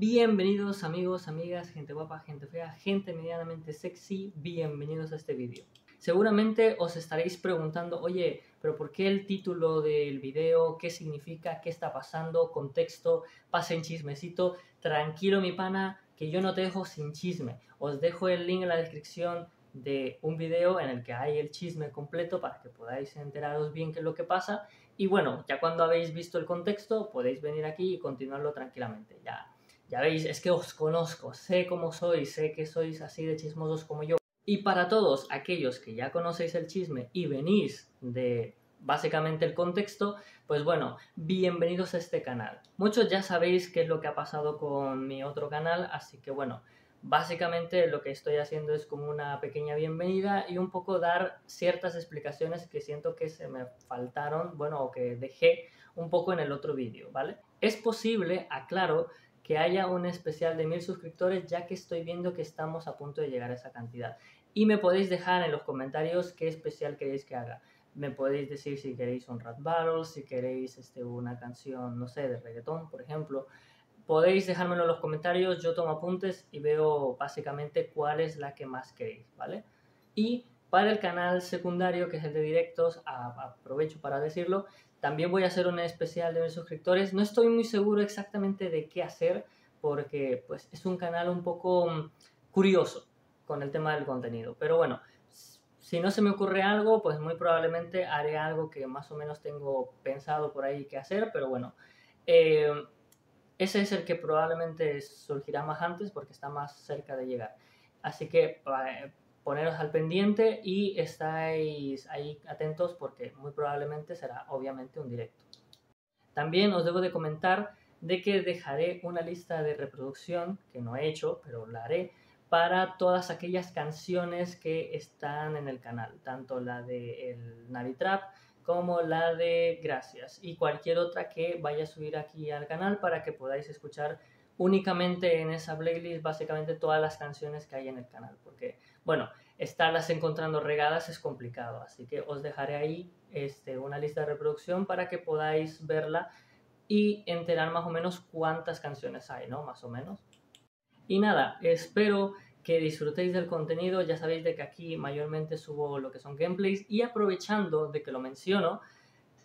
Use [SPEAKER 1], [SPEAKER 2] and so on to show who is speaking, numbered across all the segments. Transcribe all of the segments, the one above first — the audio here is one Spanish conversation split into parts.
[SPEAKER 1] Bienvenidos amigos, amigas, gente guapa, gente fea, gente medianamente sexy, bienvenidos a este vídeo. Seguramente os estaréis preguntando, oye, pero ¿por qué el título del vídeo? ¿Qué significa? ¿Qué está pasando? Contexto, pasen chismecito. Tranquilo mi pana, que yo no te dejo sin chisme. Os dejo el link en la descripción de un video en el que hay el chisme completo para que podáis enteraros bien qué es lo que pasa. Y bueno, ya cuando habéis visto el contexto, podéis venir aquí y continuarlo tranquilamente. Ya, ya veis, es que os conozco, sé cómo sois, sé que sois así de chismosos como yo. Y para todos aquellos que ya conocéis el chisme y venís de básicamente el contexto, pues bueno, bienvenidos a este canal. Muchos ya sabéis qué es lo que ha pasado con mi otro canal, así que bueno, Básicamente lo que estoy haciendo es como una pequeña bienvenida y un poco dar ciertas explicaciones que siento que se me faltaron, bueno, o que dejé un poco en el otro vídeo, ¿vale? Es posible, aclaro, que haya un especial de mil suscriptores ya que estoy viendo que estamos a punto de llegar a esa cantidad. Y me podéis dejar en los comentarios qué especial queréis que haga. Me podéis decir si queréis un Rat Battle, si queréis este, una canción, no sé, de reggaetón, por ejemplo podéis dejármelo en los comentarios, yo tomo apuntes y veo básicamente cuál es la que más queréis, ¿vale? Y para el canal secundario, que es el de directos, aprovecho para decirlo, también voy a hacer un especial de mis suscriptores. No estoy muy seguro exactamente de qué hacer, porque pues es un canal un poco mm, curioso con el tema del contenido. Pero bueno, si no se me ocurre algo, pues muy probablemente haré algo que más o menos tengo pensado por ahí que hacer, pero bueno. Eh, ese es el que probablemente surgirá más antes porque está más cerca de llegar. Así que poneros al pendiente y estáis ahí atentos porque muy probablemente será obviamente un directo. También os debo de comentar de que dejaré una lista de reproducción que no he hecho, pero la haré para todas aquellas canciones que están en el canal, tanto la de el Navitrap como la de Gracias y cualquier otra que vaya a subir aquí al canal para que podáis escuchar únicamente en esa playlist básicamente todas las canciones que hay en el canal porque bueno estarlas encontrando regadas es complicado así que os dejaré ahí este, una lista de reproducción para que podáis verla y enterar más o menos cuántas canciones hay no más o menos y nada espero que disfrutéis del contenido. Ya sabéis de que aquí mayormente subo lo que son gameplays y aprovechando de que lo menciono,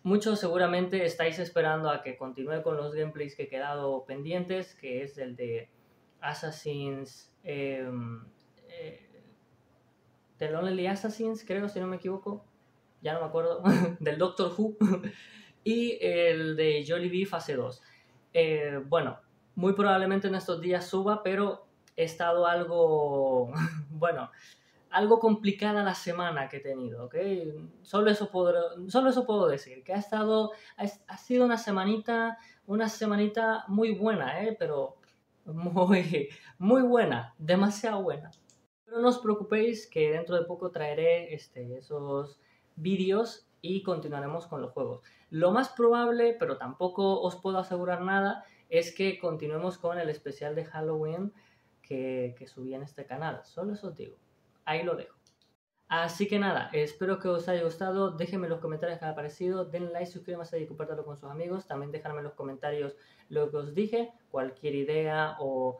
[SPEAKER 1] muchos seguramente estáis esperando a que continúe con los gameplays que he quedado pendientes, que es el de Assassins... Eh, The Lonely Assassins, creo, si no me equivoco. Ya no me acuerdo. del Doctor Who. y el de Jollibee fase 2. Eh, bueno, muy probablemente en estos días suba, pero he estado algo, bueno, algo complicada la semana que he tenido, ¿ok? Solo eso puedo, solo eso puedo decir, que ha estado, ha, sido una semanita, una semanita muy buena, ¿eh? Pero muy, muy buena, demasiado buena. Pero no os preocupéis que dentro de poco traeré este, esos vídeos y continuaremos con los juegos. Lo más probable, pero tampoco os puedo asegurar nada, es que continuemos con el especial de Halloween que, subí en este canal. Solo eso os digo. Ahí lo dejo. Así que nada, espero que os haya gustado. Déjenme en los comentarios qué ha parecido. Denle like, suscríbanse y compártanlo con sus amigos. También déjenme en los comentarios lo que os dije, cualquier idea o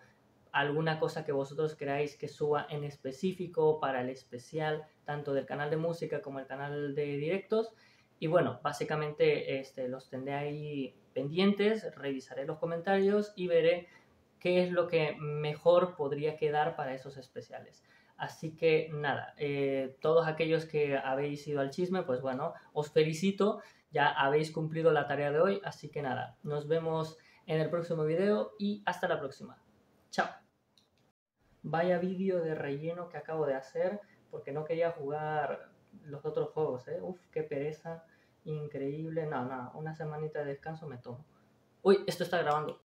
[SPEAKER 1] alguna cosa que vosotros queráis que suba en específico para el especial, tanto del canal de música como el canal de directos. Y bueno, básicamente este, los tendré ahí pendientes, revisaré los comentarios y veré qué es lo que mejor podría quedar para esos especiales. Así que nada, eh, todos aquellos que habéis ido al chisme, pues bueno, os felicito, ya habéis cumplido la tarea de hoy, así que nada, nos vemos en el próximo video y hasta la próxima. Chao. Vaya vídeo de relleno que acabo de hacer porque no quería jugar los otros juegos, ¿eh? Uf, qué pereza, increíble. No, no, una semanita de descanso me tomo. Uy, esto está grabando.